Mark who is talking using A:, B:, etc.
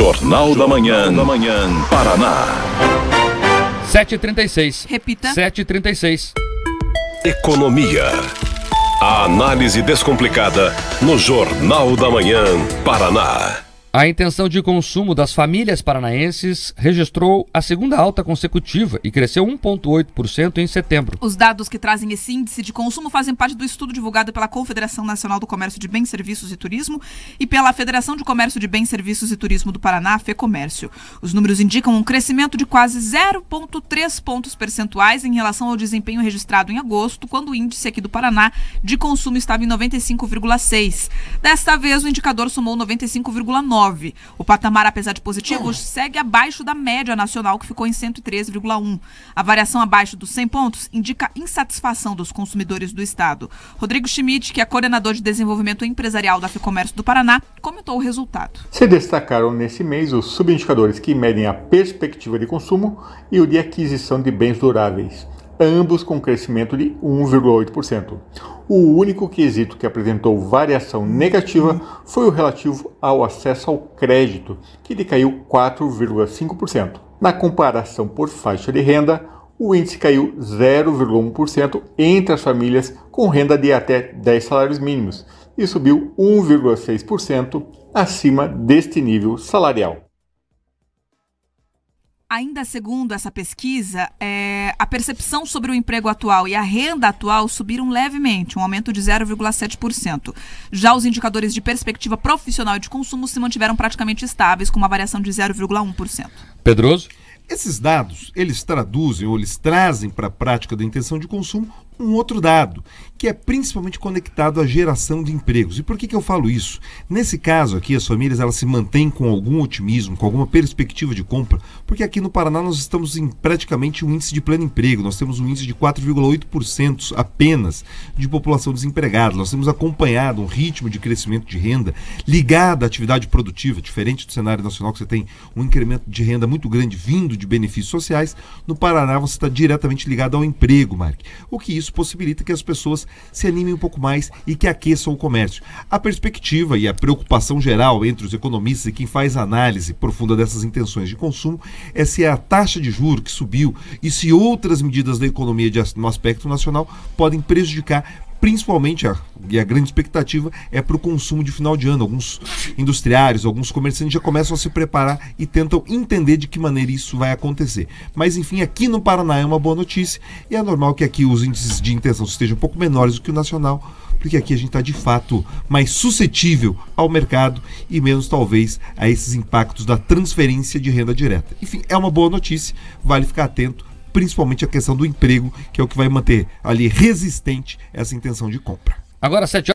A: Jornal da Manhã, da Manhã, Paraná.
B: 7h36.
C: Repita.
B: 7h36.
A: Economia. A análise descomplicada no Jornal da Manhã, Paraná.
B: A intenção de consumo das famílias paranaenses registrou a segunda alta consecutiva e cresceu 1,8% em setembro.
C: Os dados que trazem esse índice de consumo fazem parte do estudo divulgado pela Confederação Nacional do Comércio de Bens, Serviços e Turismo e pela Federação de Comércio de Bens, Serviços e Turismo do Paraná, FEComércio. Os números indicam um crescimento de quase 0,3 pontos percentuais em relação ao desempenho registrado em agosto, quando o índice aqui do Paraná de consumo estava em 95,6. Desta vez, o indicador somou 95,9. O patamar, apesar de positivo, segue abaixo da média nacional, que ficou em 113,1. A variação abaixo dos 100 pontos indica insatisfação dos consumidores do Estado. Rodrigo Schmidt, que é coordenador de desenvolvimento empresarial da FEComércio do Paraná, comentou o resultado.
D: Se destacaram nesse mês os subindicadores que medem a perspectiva de consumo e o de aquisição de bens duráveis ambos com crescimento de 1,8%. O único quesito que apresentou variação negativa foi o relativo ao acesso ao crédito, que decaiu 4,5%. Na comparação por faixa de renda, o índice caiu 0,1% entre as famílias com renda de até 10 salários mínimos e subiu 1,6% acima deste nível salarial.
C: Ainda segundo essa pesquisa, é, a percepção sobre o emprego atual e a renda atual subiram levemente, um aumento de 0,7%. Já os indicadores de perspectiva profissional e de consumo se mantiveram praticamente estáveis, com uma variação de 0,1%.
B: Pedroso?
E: Esses dados, eles traduzem ou eles trazem para a prática da intenção de consumo um outro dado, que é principalmente conectado à geração de empregos. E por que, que eu falo isso? Nesse caso aqui, as famílias elas se mantêm com algum otimismo, com alguma perspectiva de compra, porque aqui no Paraná nós estamos em praticamente um índice de pleno emprego, nós temos um índice de 4,8% apenas de população desempregada. Nós temos acompanhado um ritmo de crescimento de renda ligado à atividade produtiva, diferente do cenário nacional que você tem um incremento de renda muito grande vindo de benefícios sociais. No Paraná você está diretamente ligado ao emprego, Mark. O que isso possibilita que as pessoas se animem um pouco mais e que aqueçam o comércio. A perspectiva e a preocupação geral entre os economistas e quem faz análise profunda dessas intenções de consumo é se a taxa de juro que subiu e se outras medidas da economia de, no aspecto nacional podem prejudicar principalmente a, e a grande expectativa é para o consumo de final de ano. Alguns industriários, alguns comerciantes já começam a se preparar e tentam entender de que maneira isso vai acontecer. Mas enfim, aqui no Paraná é uma boa notícia e é normal que aqui os índices de intenção estejam um pouco menores do que o nacional, porque aqui a gente está de fato mais suscetível ao mercado e menos talvez a esses impactos da transferência de renda direta. Enfim, é uma boa notícia, vale ficar atento principalmente a questão do emprego, que é o que vai manter ali resistente essa intenção de compra.
B: Agora, 7